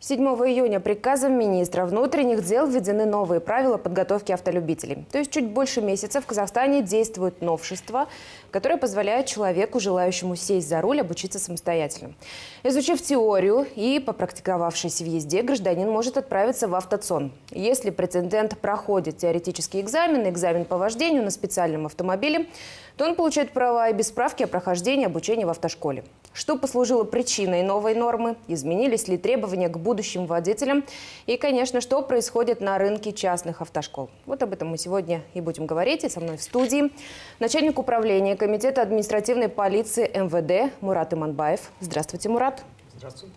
7 июня приказом министра внутренних дел введены новые правила подготовки автолюбителей. То есть чуть больше месяца в Казахстане действует новшество, которое позволяет человеку, желающему сесть за руль, обучиться самостоятельно. Изучив теорию и попрактиковавшись в езде, гражданин может отправиться в автоцон. Если претендент проходит теоретический экзамен, экзамен по вождению на специальном автомобиле, то он получает права и без справки о прохождении обучения в автошколе. Что послужило причиной новой нормы? Изменились ли требования к будущим водителям? И, конечно, что происходит на рынке частных автошкол? Вот об этом мы сегодня и будем говорить. И со мной в студии начальник управления Комитета административной полиции МВД Мурат Иманбаев. Здравствуйте, Мурат. Здравствуйте.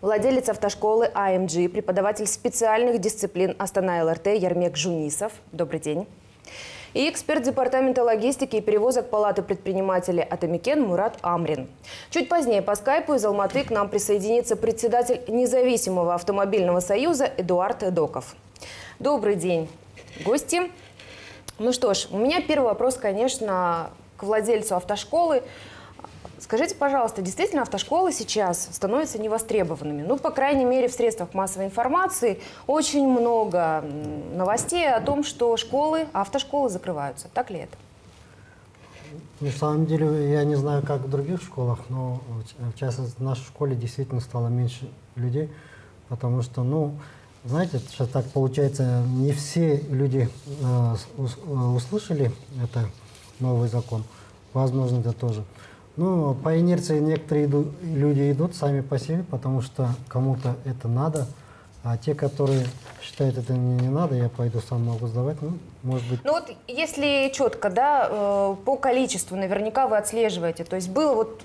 Владелец автошколы АМГ, преподаватель специальных дисциплин Астана ЛРТ Ярмек Жунисов. Добрый день и эксперт Департамента логистики и перевозок Палаты предпринимателей Атамикен Мурат Амрин. Чуть позднее по скайпу из Алматы к нам присоединится председатель независимого автомобильного союза Эдуард Эдоков. Добрый день, гости. Ну что ж, у меня первый вопрос, конечно, к владельцу автошколы. Скажите, пожалуйста, действительно автошколы сейчас становятся невостребованными? Ну, по крайней мере, в средствах массовой информации очень много новостей о том, что школы, автошколы закрываются. Так ли это? На самом деле, я не знаю, как в других школах, но в частности в нашей школе действительно стало меньше людей, потому что, ну, знаете, сейчас так получается, не все люди э, услышали это новый закон. Возможно, это тоже. Ну, по инерции некоторые иду, люди идут сами по себе, потому что кому-то это надо, а те, которые считают, это мне не надо, я пойду сам могу сдавать, ну, может быть. Ну вот если четко, да, э, по количеству наверняка вы отслеживаете, то есть было вот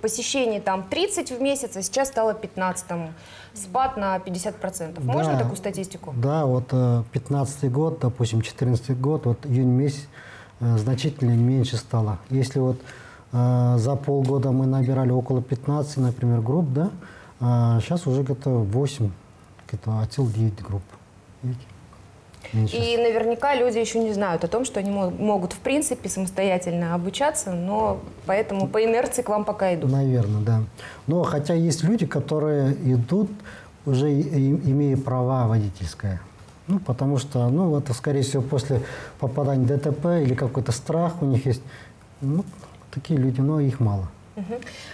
посещение там 30 в месяц, а сейчас стало 15, там спад на 50%. Да, Можно такую статистику? Да, вот 15 год, допустим, 14 год, вот июнь месяц э, значительно меньше стало. Если вот за полгода мы набирали около 15, например, групп, да? А сейчас уже где-то 8, где-то отдел 9 групп. Видите? И наверняка люди еще не знают о том, что они могут, в принципе, самостоятельно обучаться, но поэтому по инерции к вам пока идут. Наверное, да. Но хотя есть люди, которые идут, уже имея права водительское. Ну, потому что, ну, это, скорее всего, после попадания в ДТП или какой-то страх у них есть. Ну, такие люди, но их мало.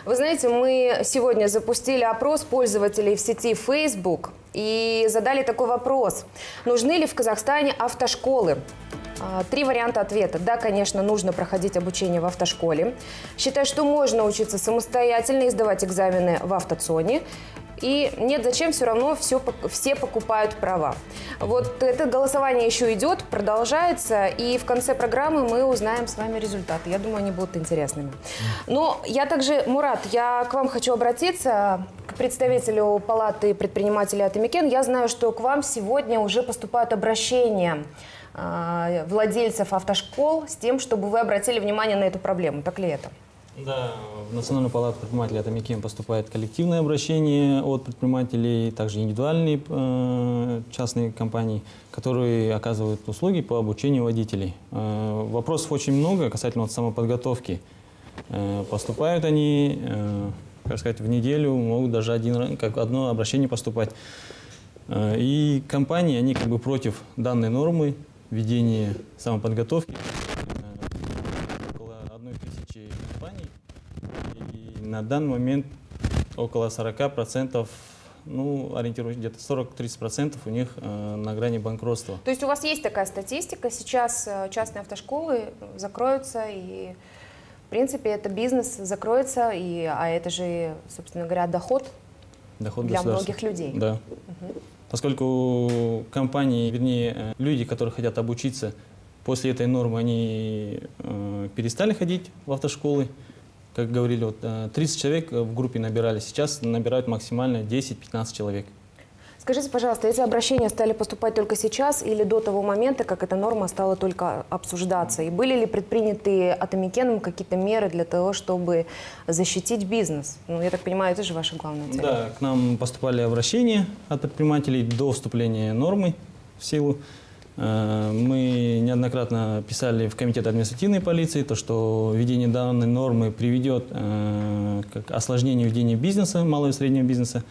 Вы знаете, мы сегодня запустили опрос пользователей в сети Facebook и задали такой вопрос. Нужны ли в Казахстане автошколы? А, три варианта ответа. Да, конечно, нужно проходить обучение в автошколе. Считаю, что можно учиться самостоятельно и сдавать экзамены в автоцоне. И нет, зачем все равно все, все покупают права. Вот это голосование еще идет, продолжается, и в конце программы мы узнаем с вами результаты. Я думаю, они будут интересными. Но я также, Мурат, я к вам хочу обратиться, к представителю Палаты предпринимателей Атамикен. Я знаю, что к вам сегодня уже поступают обращения э, владельцев автошкол с тем, чтобы вы обратили внимание на эту проблему. Так ли это? Да, в Национальную палату предпринимателей Атамикин поступает коллективное обращение от предпринимателей, также индивидуальные э, частные компании, которые оказывают услуги по обучению водителей. Э, вопросов очень много касательно вот самоподготовки. Э, поступают они, э, как сказать, в неделю, могут даже один, как одно обращение поступать. Э, и компании, они как бы против данной нормы ведения самоподготовки. На данный момент около 40%, ну, ориентируюсь, где-то 40-30% у них э, на грани банкротства. То есть у вас есть такая статистика, сейчас э, частные автошколы закроются, и, в принципе, это бизнес закроется, и, а это же, собственно говоря, доход, доход для многих людей. Да. Угу. Поскольку компании, вернее, э, люди, которые хотят обучиться, после этой нормы они э, перестали ходить в автошколы, как говорили, вот 30 э, человек в группе набирали, сейчас набирают максимально 10-15 человек. Скажите, пожалуйста, эти обращения стали поступать только сейчас или до того момента, как эта норма стала только обсуждаться? И были ли предприняты Атомикеном какие-то меры для того, чтобы защитить бизнес? Ну, я так понимаю, это же ваша главная цель. Да, к нам поступали обращения от предпринимателей до вступления нормы в силу. Э, мы неоднократно писали в Комитет административной полиции, то, что введение данной нормы приведет э, к осложнению ведения бизнеса, малого и среднего бизнеса.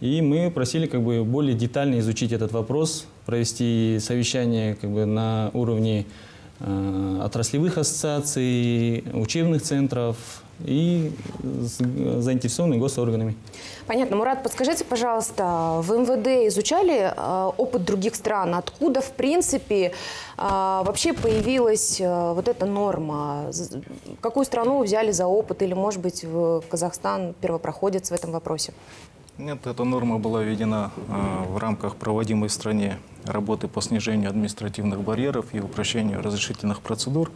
И мы просили как бы более детально изучить этот вопрос, провести совещание как бы на уровне э, отраслевых ассоциаций, учебных центров и с заинтересованными госорганами. Понятно. Мурат, подскажите, пожалуйста, в МВД изучали э, опыт других стран? Откуда, в принципе, э, вообще появилась э, вот эта норма? Какую страну взяли за опыт? Или, может быть, в Казахстан первопроходец в этом вопросе? Нет, эта норма была введена э, в рамках проводимой в стране работы по снижению административных барьеров и упрощению разрешительных процедур.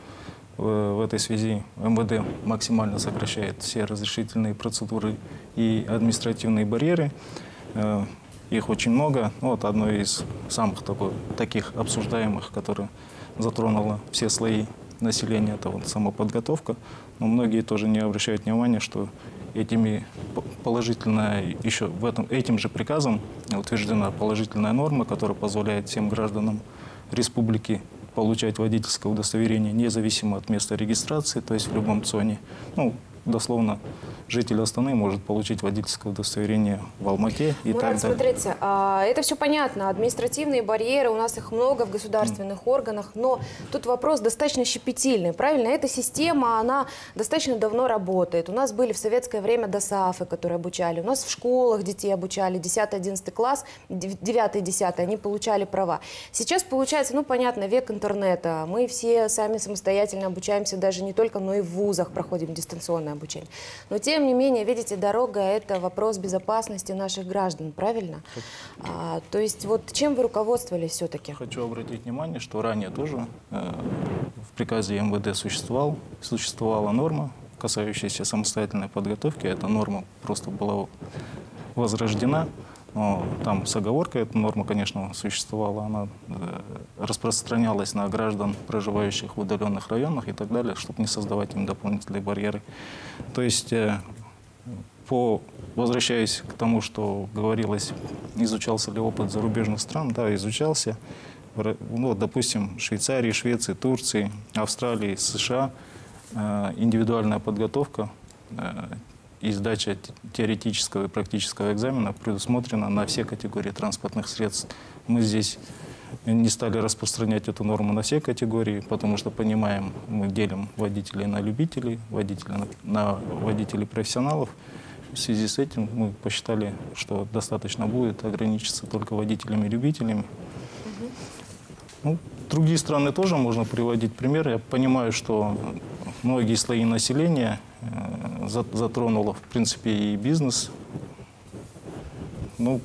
В, этой связи МВД максимально сокращает все разрешительные процедуры и административные барьеры. Э, их очень много. Ну, Вот одно из самых такой, таких обсуждаемых, которое затронуло все слои населения, это вот самоподготовка. Но многие тоже не обращают внимания, что этими положительно еще в этом, этим же приказом утверждена положительная норма, которая позволяет всем гражданам республики получать водительское удостоверение независимо от места регистрации, то есть в любом ЦОНе. Ну, дословно, житель Астаны может получить водительское удостоверение в Алмате и Мурат, так далее. смотрите, а, это все понятно. Административные барьеры, у нас их много в государственных органах, но тут вопрос достаточно щепетильный, правильно? Эта система, она достаточно давно работает. У нас были в советское время ДОСАФы, которые обучали. У нас в школах детей обучали, 10-11 класс, 9-10, они получали права. Сейчас получается, ну, понятно, век интернета. Мы все сами самостоятельно обучаемся даже не только, но и в вузах проходим дистанционное обучение. Но тем не менее, видите, дорога – это вопрос безопасности наших граждан, правильно? А, то есть вот чем вы руководствовались все-таки? Хочу обратить внимание, что ранее тоже э, в приказе МВД существовал, существовала норма, касающаяся самостоятельной подготовки. Эта норма просто была возрождена. Но там с оговоркой эта норма, конечно, существовала. Она э, распространялась на граждан, проживающих в удаленных районах и так далее, чтобы не создавать им дополнительные барьеры. То есть э, по, возвращаясь к тому, что говорилось, изучался ли опыт зарубежных стран, да, изучался. Ну, вот, допустим, Швейцарии, Швеции, Турции, Австралии, США, э, индивидуальная подготовка и сдача те- теоретического и практического экзамена предусмотрена на все категории транспортных средств. Мы здесь не стали распространять эту норму на все категории, потому что понимаем, мы делим водителей на любителей, водителей на, на водителей профессионалов. В связи с этим мы посчитали, что достаточно будет ограничиться только водителями-любителями. Ну, другие страны тоже можно приводить пример. Я понимаю, что многие слои населения э, за- затронуло, в принципе, и бизнес. Ну,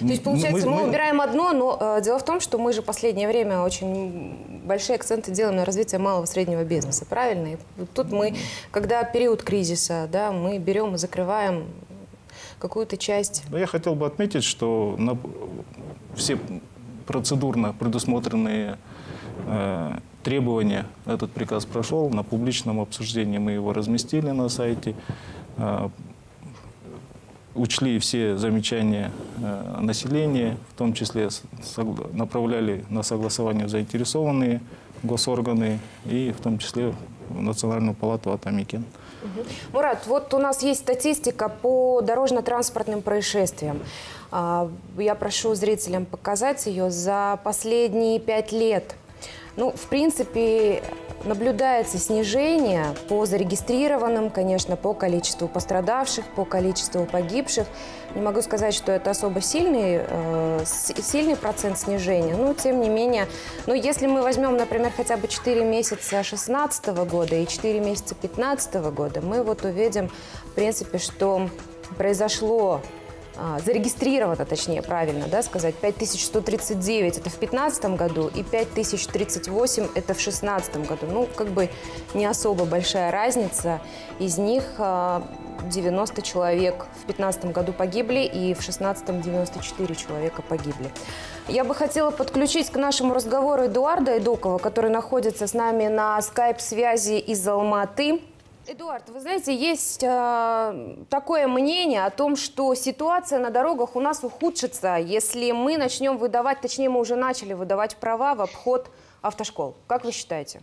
То есть, получается, мы, убираем одно, но э, дело в том, что мы же последнее время очень большие акценты делаем на развитие малого и среднего бизнеса, правильно? И тут мы, когда период кризиса, да, мы берем и закрываем какую-то часть. Но Я хотел бы отметить, что на- все процедурно предусмотренные э, требования этот приказ прошел. На публичном обсуждении мы его разместили на сайте. Э, учли все замечания э, населения, в том числе направляли на согласование заинтересованные госорганы и в том числе в Национальную палату Атамикен. Мурат, вот у нас есть статистика по дорожно-транспортным происшествиям. А, Я прошу зрителям показать ее за последние пять лет. Ну, в принципе, наблюдается снижение по зарегистрированным, конечно, по количеству пострадавших, по количеству погибших. Не могу сказать, что это особо сильный, э, сильный процент снижения, но тем не менее. Но если мы возьмем, например, хотя бы 4 месяца 2016 года и 4 месяца 2015 года, мы вот увидим, в принципе, что произошло зарегистрировано, точнее, правильно да, сказать, 5139 это в 2015 году и 5038 это в 2016 году. Ну, как бы не особо большая разница. Из них а, 90 человек в 2015 году погибли и в 2016 94 человека погибли. Я бы хотела подключить к нашему разговору Эдуарда Эдукова, который находится с нами на скайп-связи из Алматы. Эдуард, вы знаете, есть э, такое мнение о том, что ситуация на дорогах у нас ухудшится, если мы начнем выдавать, точнее, мы уже начали выдавать права в обход автошкол. Как вы считаете?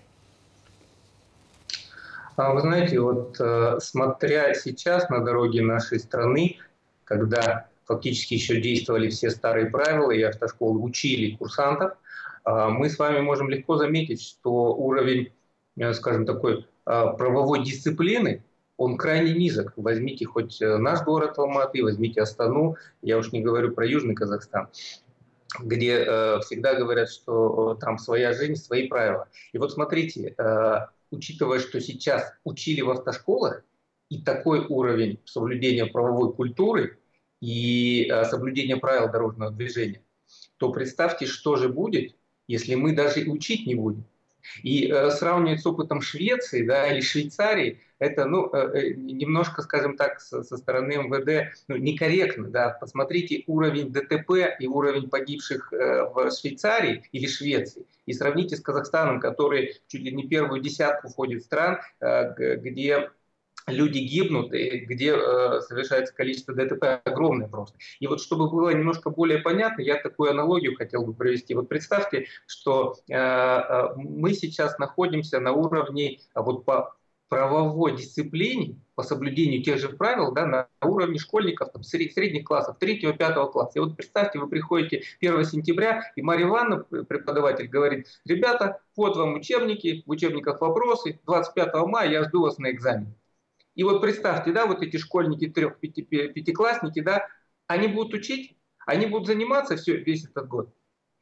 А Вы знаете, вот э, смотря сейчас на дороги нашей страны, когда фактически еще действовали все старые правила, и автошколы учили курсантов, а, мы с вами можем легко заметить, что уровень, э, скажем, такой правовой дисциплины, он крайне низок. Возьмите хоть э, наш город Алматы, возьмите Астану, я уж не говорю про Южный Казахстан, где э, всегда говорят, что там своя жизнь, свои правила. И вот смотрите, учитывая, что сейчас учили в автошколах, и такой уровень соблюдения правовой культуры и соблюдения правил дорожного движения, то представьте, что же будет, если мы даже учить не будем. И э, сравнивать с опытом Швеции да, или Швейцарии, это ну, э, э немножко, скажем так, со, со стороны МВД ну, некорректно. Да. Посмотрите уровень ДТП и уровень погибших э, в Швейцарии или Швеции. И сравните с Казахстаном, который чуть ли не первую десятку входит стран, э, где люди гибнут, и где э, совершается количество ДТП огромное просто. И вот чтобы было немножко более понятно, я такую аналогию хотел бы провести. Вот представьте, что э, э мы сейчас находимся на уровне э, вот по правовой дисциплине, по соблюдению тех же правил, да, на уровне школьников там, средних классов, 3-5 класса. И вот представьте, вы приходите 1 сентября, и Марья Ивановна, преподаватель, говорит, ребята, вот вам учебники, в учебниках вопросы, 25 мая я жду вас на экзамен. И вот представьте, да, вот эти школьники, трех, пяти, пятиклассники, да, они будут учить, они будут заниматься все, весь этот год.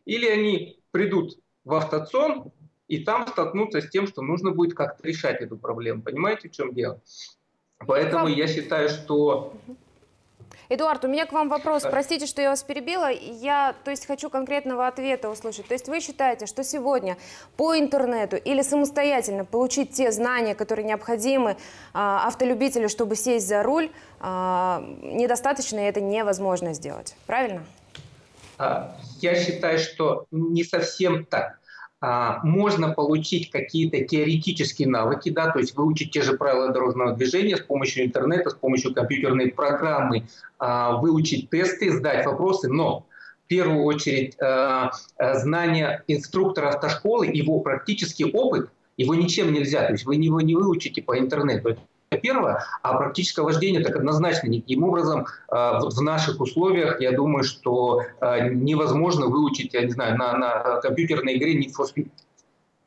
Или они придут в автоцон и там столкнутся с тем, что нужно будет как-то решать эту проблему. Понимаете, в чем дело? Поэтому я считаю, что Эдуард, у меня к вам вопрос. Простите, что я вас перебила. Я, то есть, хочу конкретного ответа услышать. То есть, вы считаете, что сегодня по интернету или самостоятельно получить те знания, которые необходимы а, автолюбителю, чтобы сесть за руль, а, недостаточно, и это невозможно сделать. Правильно? А, я считаю, что не совсем так. А, можно получить какие-то теоретические навыки, да, то есть выучить те же правила дорожного движения с помощью интернета, с помощью компьютерной программы, а, выучить тесты, сдать вопросы, но в первую очередь а, знание инструктора автошколы, его практический опыт, его ничем нельзя, то есть вы его не выучите по интернету первое, а практическое вождение так однозначно никаким образом э, вот в наших условиях, я думаю, что э, невозможно выучить, я не знаю, на, на компьютерной игре Need for Speed.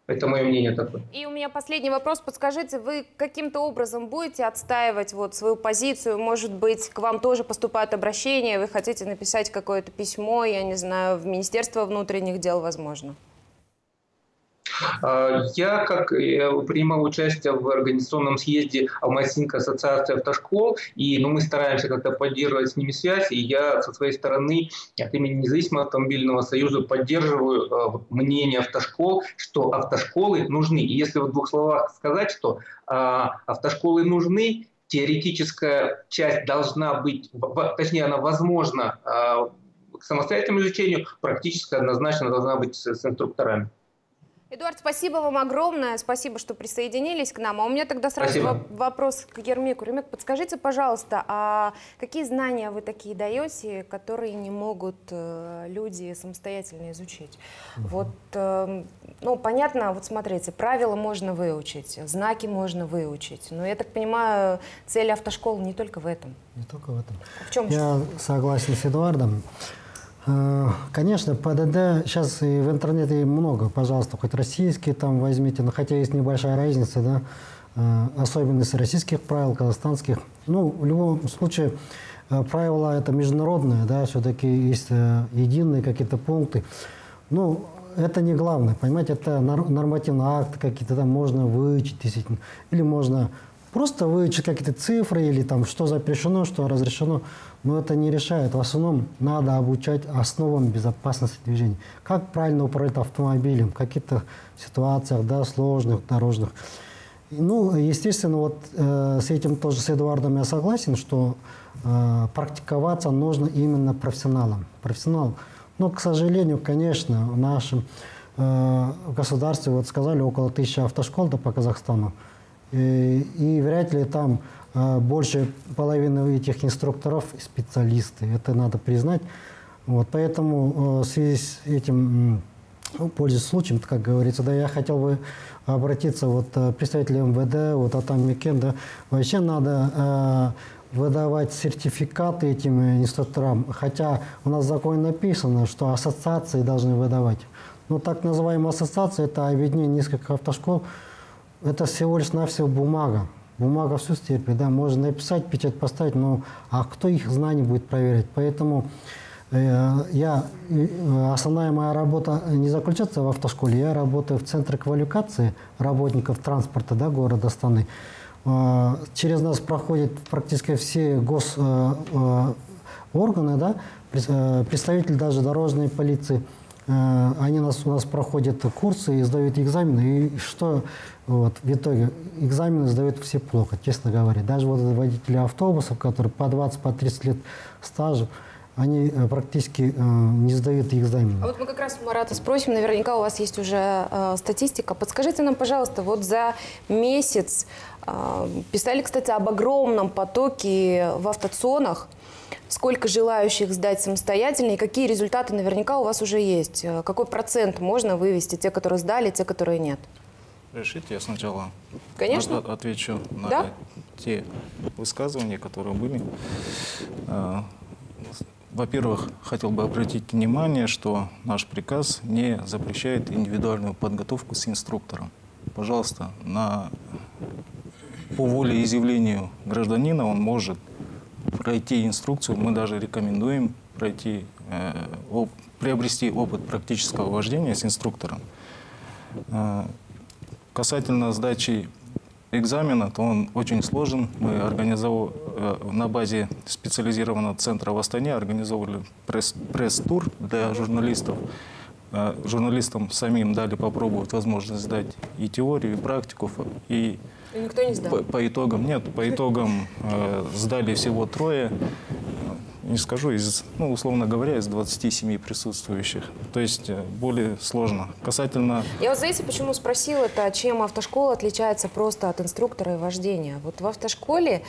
Это мое мнение такое. И у меня последний вопрос. Подскажите, вы каким-то образом будете отстаивать вот свою позицию? Может быть, к вам тоже поступают обращения, вы хотите написать какое-то письмо, я не знаю, в Министерство внутренних дел, возможно? А, я, как принимал участие в организационном съезде Алматинской ассоциации автошкол, и ну, мы стараемся как-то поддерживать с ними связь, и я со своей стороны от имени Независимого автомобильного союза поддерживаю а, мнение автошкол, что автошколы нужны. И если в двух словах сказать, что а, автошколы нужны, теоретическая часть должна быть, точнее, она возможна к самостоятельному изучению, практически однозначно должна быть с инструкторами. Эдуард, спасибо вам огромное. Спасибо, что присоединились к нам. А у меня тогда сразу спасибо. вопрос к Ермеку. Ермек, подскажите, пожалуйста, а какие знания вы такие даете, которые не могут э, люди самостоятельно изучить? Угу. Вот, э, ну, понятно, вот смотрите, правила можно выучить, знаки можно выучить. Но я так понимаю, цель автошколы не только в этом. Не только в этом. А в чем Я согласен с Эдуардом. Э, конечно, ПДД сейчас и в интернете много, пожалуйста, хоть российские там возьмите, но хотя есть небольшая разница, да, э, особенности российских правил, казахстанских. Ну, в любом случае, э, правила это международные, да, все-таки есть единые какие-то пункты. Ну, это не главное, понимаете, это нормативный акт, какие-то там можно действительно, или можно просто выучить какие-то цифры, или там что запрещено, что разрешено. Но это не решает. В основном надо обучать основам безопасности движения. Как правильно управлять автомобилем в каких-то ситуациях, да, сложных, дорожных. Ну, естественно, вот э, с этим тоже с Эдуардом я согласен, что э, практиковаться нужно именно профессионалам. Профессионал. Но, к сожалению, конечно, в нашем э, государстве, вот сказали, около тысячи автошкол да, по Казахстану. И, и вряд ли там а, больше половины этих инструкторов специалисты. Это надо признать. Вот, поэтому э, в связи с этим ну, пользуясь случаем, как говорится, да, я хотел бы обратиться вот э, представителям МВД, вот Атам Микен, да, вообще надо э, выдавать сертификаты этим инструкторам, хотя у нас в законе написано, что ассоциации должны выдавать. Ну, так называемая ассоциация – это объединение нескольких автошкол, это всего лишь навсего бумага. Бумага все стерпит, да, можно написать, печать поставить, но а кто их знания будет проверять? Поэтому Э, я, э, основная моя работа не заключается в автошколе, я работаю в Центре квалификации работников транспорта да, города Астаны. Э, через нас проходят практически все госорганы, да, представители даже дорожной полиции. Они нас, у нас проходят курсы и сдают экзамены. И что вот, в итоге? Экзамены сдают все плохо, честно говоря. Даже вот водители автобусов, которые по 20-30 по 30 лет стажа, они э, практически э, не сдают экзамены. А вот мы как раз Марата спросим, наверняка у вас есть уже э, статистика. Подскажите нам, пожалуйста, вот за месяц писали, кстати, об огромном потоке в автоцонах. Сколько желающих сдать самостоятельно и какие результаты наверняка у вас уже есть? Какой процент можно вывести, те, которые сдали, те, которые нет? Решите, я сначала Конечно. отвечу на да? те высказывания, которые были. Во-первых, хотел бы обратить внимание, что наш приказ не запрещает индивидуальную подготовку с инструктором. Пожалуйста, на, по воле изъявлению гражданина он может пройти инструкцию. Мы даже рекомендуем пройти, э, приобрести опыт практического вождения с инструктором. Э, касательно сдачи экзамена, то он очень сложен. Мы организовали э, на базе специализированного центра в Астане организовали пресс-тур для журналистов. Журналистам самим дали попробовать возможность сдать и теорию, и практику. И, и никто не сдал? По, по итогам, нет, по итогам э, сдали всего трое не скажу, из, ну, условно говоря, из 27 присутствующих. То есть э, более сложно. Касательно... Я вот знаете, почему спросила-то, чем автошкола отличается просто от инструктора и вождения? Вот в автошколе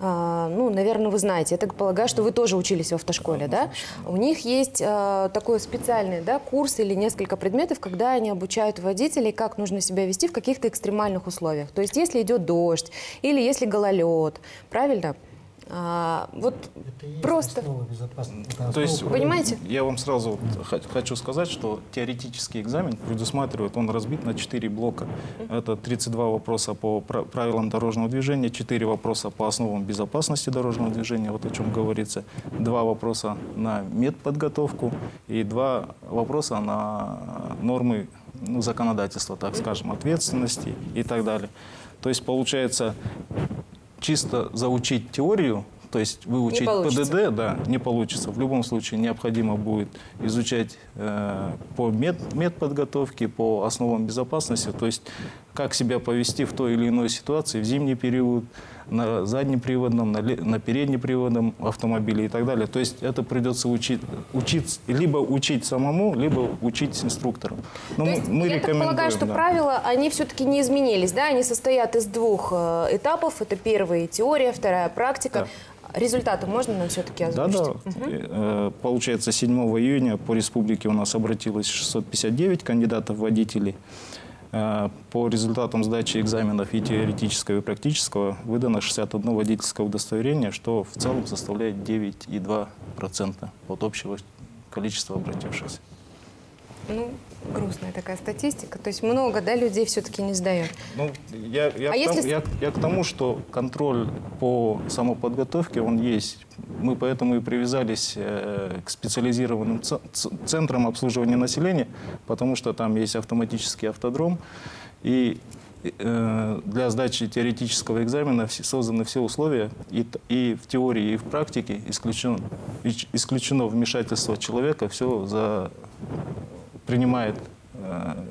а, ну, наверное, вы знаете, я так полагаю, что вы тоже учились в автошколе, да? У них есть а, такой специальный да, курс или несколько предметов, когда они обучают водителей, как нужно себя вести в каких-то экстремальных условиях. То есть, если идет дождь или если гололед, правильно? А, вот это просто... То есть, понимаете? Я вам сразу хочу сказать, что теоретический экзамен предусматривает, он разбит на 4 блока. Это 32 вопроса по правилам дорожного движения, 4 вопроса по основам безопасности дорожного движения, вот о чем говорится, 2 вопроса на медподготовку и 2 вопроса на нормы ну, законодательства, так скажем, ответственности и так далее. То есть, получается, чисто заучить теорию, то есть выучить ПДД, да, не получится. В любом случае необходимо будет изучать э, по мед, медподготовке, по основам безопасности, то есть как себя повести в той или иной ситуации в зимний период, на заднеприводном, на, на переднеприводном автомобиле и так далее. То есть это придется учить, учить либо учить самому, либо учить с инструктором. Но То есть, мы я так полагаю, что да. правила, они все-таки не изменились, да? Они состоят из двух э, этапов. Это первая теория, вторая практика. Да. Результаты можно нам все-таки озвучить? Да, да. Угу. Получается, 7 июня по республике у нас обратилось 659 кандидатов водителей. Э, по результатам сдачи экзаменов и теоретического, и практического выдано 61 водительское удостоверение, что в целом составляет 9,2% от общего количества обратившихся. Ну, грустная такая статистика. То есть много, да, людей все-таки не сдают. Ну, я, я, а к если... тому, я, я к тому, что контроль по самоподготовке, он есть. Мы поэтому и привязались э, к специализированным центрам обслуживания населения, потому что там есть автоматический автодром. И э, для сдачи теоретического экзамена созданы все условия, и, и в теории, и в практике исключено, исключено вмешательство человека, все за принимает э,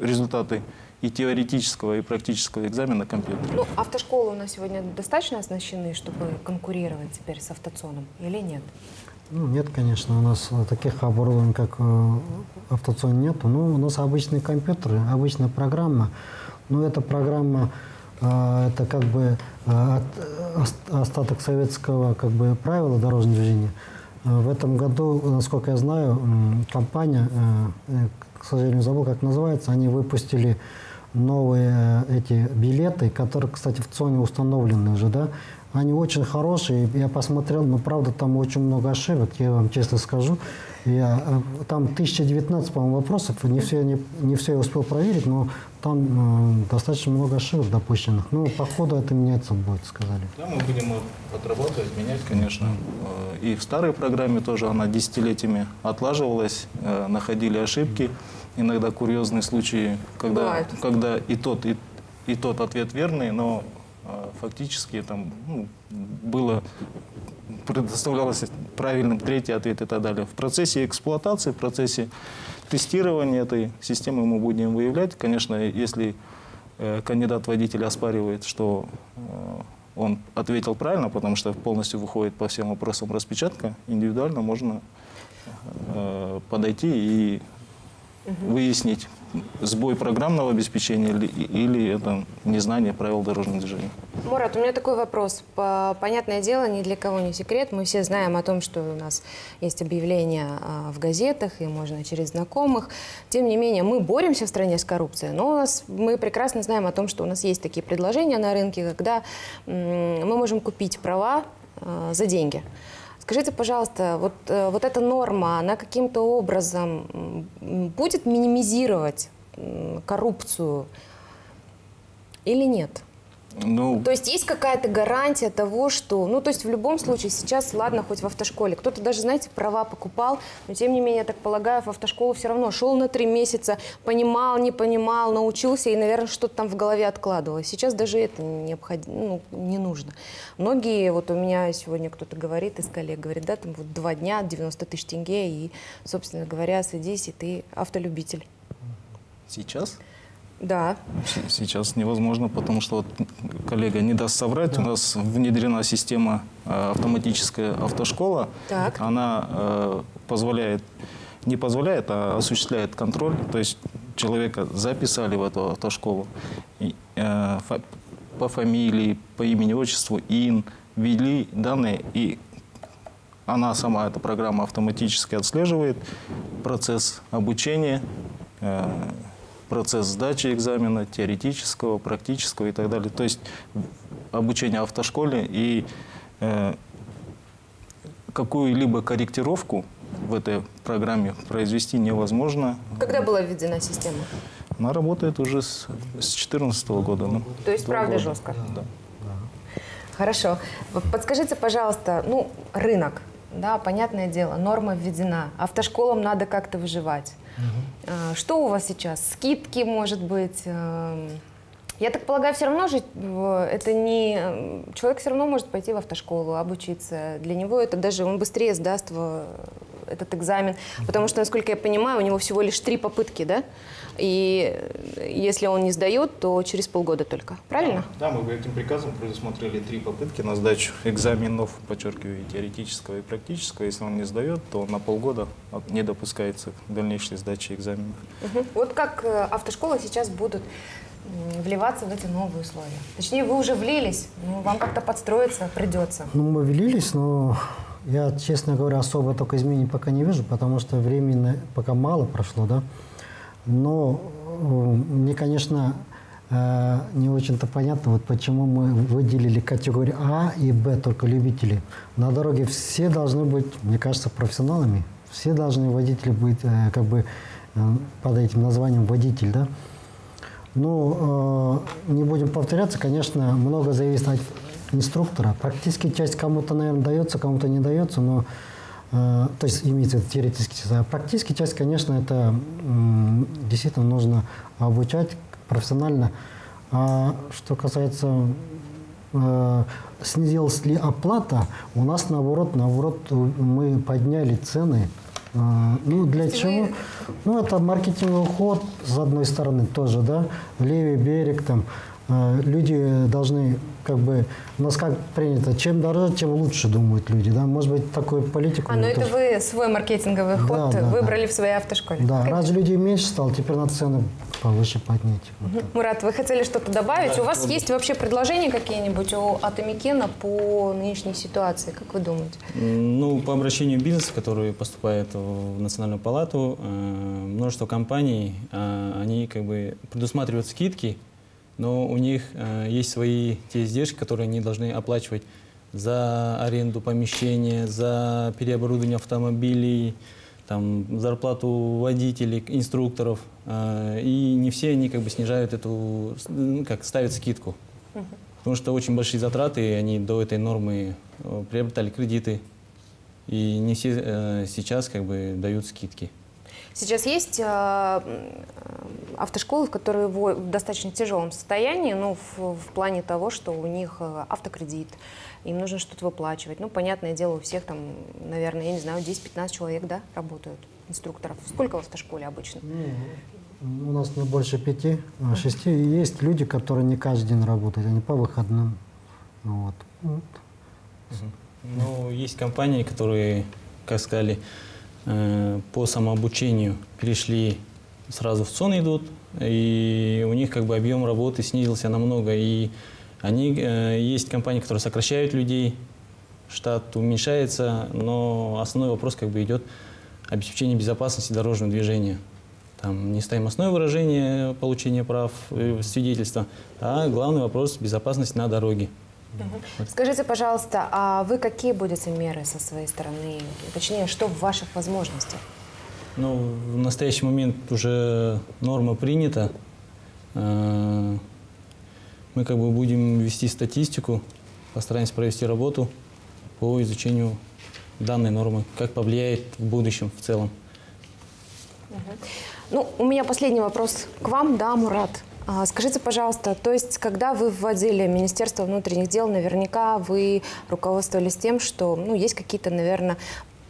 результаты и теоретического, и практического экзамена компьютер. Ну, автошколы у нас сегодня достаточно оснащены, чтобы конкурировать теперь с автоцоном или нет? Ну, нет, конечно, у нас таких оборудований, как э, автоцон, нет. Ну, у нас обычные компьютеры, обычная программа. Но эта программа, э, это как бы э, остаток советского как бы правила дорожного движения. В этом году, насколько я знаю, компания, э, к сожалению, забыл, как называется, они выпустили новые э, эти билеты, которые, кстати, в ЦОНе установлены уже, да, они очень хорошие. Я посмотрел, но правда там очень много ошибок, я вам честно скажу. Я, э, там 1019, по-моему, вопросов, не все, не, не все я успел проверить, но там э, достаточно много ошибок допущенных. Ну, по ходу это меняться будет, сказали. Да, мы будем отрабатывать, менять, конечно. Э, и в старой программе тоже она десятилетиями отлаживалась, э, находили ошибки. Иногда курьезные случаи, когда, Бывает. когда и тот, и, и тот ответ верный, но э, фактически там ну, было предоставлялось правильным третий ответ и так далее. В процессе эксплуатации, в процессе тестирования этой системы мы будем выявлять. Конечно, если э, кандидат водитель оспаривает, что э, он ответил правильно, потому что полностью выходит по всем вопросам распечатка, индивидуально можно э, подойти и выяснить сбой программного обеспечения или, или это незнание правил дорожного движения. Мурат, у меня такой вопрос. По- Понятное дело, ни для кого не секрет. Мы все знаем о том, что у нас есть объявления а, в газетах, и можно через знакомых. Тем не менее, мы боремся в стране с коррупцией, но у нас, мы прекрасно знаем о том, что у нас есть такие предложения на рынке, когда мы можем купить права а, за деньги. Скажите, пожалуйста, вот, э, вот эта норма, она каким-то образом будет минимизировать коррупцию или нет? Ну, То есть есть какая-то гарантия того, что, ну, то есть в любом случае сейчас, ладно, хоть в автошколе, кто-то даже, знаете, права покупал, но тем не менее, я так полагаю, в автошколу все равно шел на три месяца, понимал, не понимал, научился и, наверное, что-то там в голове откладывалось. Сейчас даже это необходимо, ну, не нужно. Многие, вот у меня сегодня кто-то говорит из коллег, говорит, да, там вот два дня, 90 тысяч тенге, и, собственно говоря, садись, и ты автолюбитель. сейчас? Да, Сейчас невозможно, потому что вот коллега не даст соврать. У нас внедрена система э, автоматическая автошкола. Так. Она э, позволяет, не позволяет, а осуществляет контроль. То есть человека записали в эту автошколу и, э, фа- по фамилии, по имени, отчеству, ИН, ввели данные и она сама, эта программа автоматически отслеживает процесс обучения, э, процесс сдачи экзамена, теоретического, практического и так далее. То есть обучение автошколе и э, какую-либо корректировку в этой программе произвести невозможно. когда была введена система? Она работает уже с 2014 года. ну. То есть, правда, года. жестко? Да. Хорошо. Подскажите, пожалуйста, ну, рынок, да, понятное дело, норма введена. Автошколам надо как-то выживать. А, Что у вас сейчас? Скидки, может быть? эм, Я так полагаю, все равно же э, это не... э, Человек все равно может пойти в автошколу, обучиться. Для него это даже... Он быстрее сдаст в этот экзамен. Потому что, насколько я понимаю, у него всего лишь три попытки, да? И если он не сдает, то через полгода только. Правильно? Да, мы этим приказом предусмотрели три попытки на сдачу экзаменов, подчеркиваю, и теоретического и практического. Если он не сдает, то на полгода не допускается к дальнейшей сдаче экзаменов. Мгм. Вот как э, автошколы сейчас будут вливаться в эти новые условия? Точнее, вы уже влились, но вам как-то подстроиться придется. Ну, мы велились, но я, честно говоря, особо только изменений пока не вижу, потому что времени пока мало прошло, да. Но э, мне, конечно, э, не очень-то понятно, вот почему мы выделили категории А и Б, только любители. На дороге все должны быть, мне кажется, профессионалами. Все должны водители быть э, как бы под этим названием водитель, да. Ну, не будем повторяться, конечно, много зависит от инструктора. Практически часть кому-то, наверное, дается, кому-то не дается, но э, то есть имеется в виду теоретически часть. А практически часть, конечно, это действительно нужно обучать профессионально. А что касается э, снизилась ли оплата, у нас наоборот, наоборот, мы подняли цены. Э, Ну, для чего? Ну, это маркетинговый ход, с одной стороны, тоже, да, левый берег, там, люди должны, как бы, у нас как принято, чем дороже, тем лучше, думают люди, да, может быть, такую политику... А, ну это тоже- вы свой маркетинговый Да, ход да, выбрали да. в своей автошколе. Да, Как- раз людей меньше стало, теперь надо цены повыше поднять. Вот так. Мурат, вы хотели что-то добавить? Да, У вас есть вообще предложения какие-нибудь у Атомикена по нынешней ситуации? Как вы думаете? Ну, по обращению бизнеса, который поступает в Национальную палату, э, множество компаний, э, они как бы предусматривают скидки, но у них э, есть свои те издержки, которые они должны оплачивать за аренду помещения, за переоборудование автомобилей, там, зарплату водителей, инструкторов. э, И не все они как бы снижают эту, ну, как ставят скидку. Потому что очень большие затраты, и они до этой нормы э, приобретали кредиты. И не все э, сейчас как бы дают скидки. Сейчас есть э, автошколы, которые в достаточно тяжелом состоянии, ну, в, в плане того, что у них э, автокредит, им нужно что-то выплачивать. Ну, понятное дело, у всех там, наверное, я не знаю, 10-15 человек, да, работают, инструкторов. Сколько в автошколе обычно? Ну, у нас не больше пяти, а, шести. И есть люди, которые не каждый день работают, они по выходным. Вот. Вот. Ну, есть компании, которые, как сказали, по самообучению перешли сразу в ЦОН идут, и у них как бы объем работы снизился намного. И они, э, есть компании, которые сокращают людей, штат уменьшается, но основной вопрос как бы идет обеспечение безопасности дорожного движения. Там не стоимостное выражение получения прав, э, свидетельства, а главный вопрос – безопасность на дороге. Скажите, пожалуйста, а вы какие будете меры со своей стороны? Точнее, что в ваших возможностях? Ну, в настоящий момент уже норма принята. Э, Мы как бы будем вести статистику, постараемся провести работу по изучению данной нормы, как повлияет в будущем в целом. Ну, у меня последний вопрос к вам, да, Мурат. А, Скажите, пожалуйста, то есть, когда вы вводили Министерство внутренних дел, наверняка вы руководствовались тем, что, ну, есть какие-то, наверное,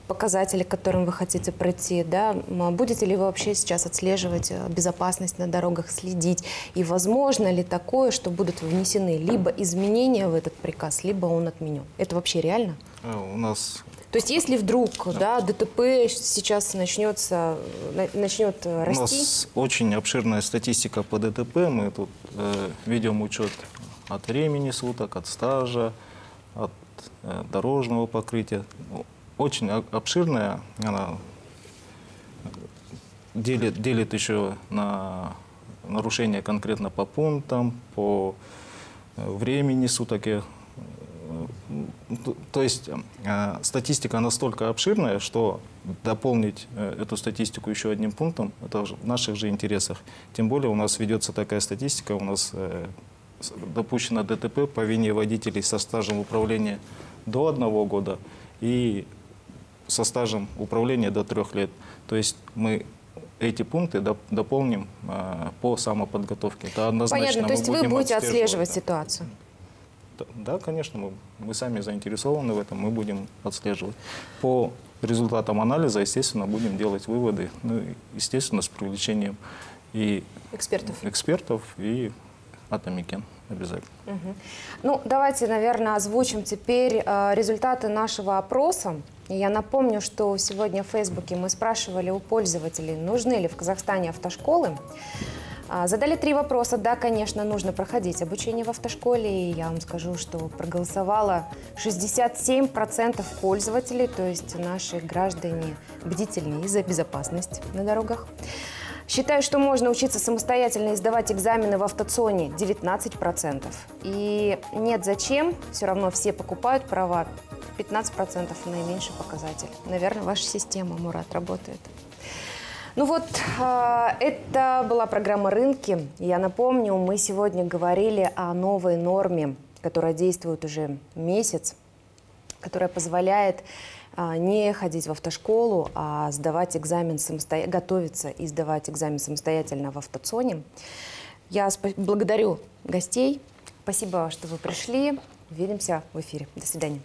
показатели, к которым вы хотите пройти, да? М, Будете ли вы вообще сейчас отслеживать э, безопасность на дорогах, следить? И возможно ли такое, что будут внесены либо изменения в этот приказ, либо он отменен? Это вообще реально? Э, У нас То есть, если вдруг, да, ДТП сейчас начнется, на- начнет э, У расти, нас очень обширная статистика по ДТП. Мы тут э, ведем учет от времени суток, от стажа, от э, дорожного покрытия. Очень обширная. Она делит, делит еще на нарушения конкретно по пунктам, по э, времени суток. и, э, то- То есть э, статистика настолько обширная, что дополнить э, эту статистику еще одним пунктом, это в наших же интересах. Тем более у нас ведется такая статистика, у нас э, допущено ДТП по вине водителей со стажем управления до одного года и со стажем управления до трех лет. То есть мы эти пункты доп- дополним э, по самоподготовке. Это однозначно понятно, то есть вы будете отслеживать, ситуацию. Да, конечно, мы, мы сами заинтересованы в этом, мы будем отслеживать. По результатам анализа, естественно, будем делать выводы, ну, естественно, с привлечением и Экспертов. экспертов, и Атамекен обязательно. Мгм. Ну, давайте, наверное, озвучим теперь э, результаты нашего опроса. Я напомню, что сегодня в Фейсбуке мы спрашивали у пользователей, нужны ли в Казахстане автошколы. А, Задали три вопроса. Да, конечно, нужно проходить обучение в автошколе. И я вам скажу, что проголосовало 67% пользователей, то есть наши граждане бдительнее за безопасность на дорогах. Считаю, что можно учиться самостоятельно и сдавать экзамены в автоцоне 19%. И нет, зачем, все равно все покупают права, 15% наименьший показатель. Наверное, ваша система, Мурат, работает. Ну вот, а, это была программа «Рынки». Я напомню, мы сегодня говорили о новой норме, которая действует уже месяц, которая позволяет а, не ходить в автошколу, а сдавать экзамен самостоятельно, готовиться и сдавать экзамен самостоятельно в автоцоне. Я спа- благодарю гостей. Спасибо, что вы пришли. Увидимся в эфире. До свидания.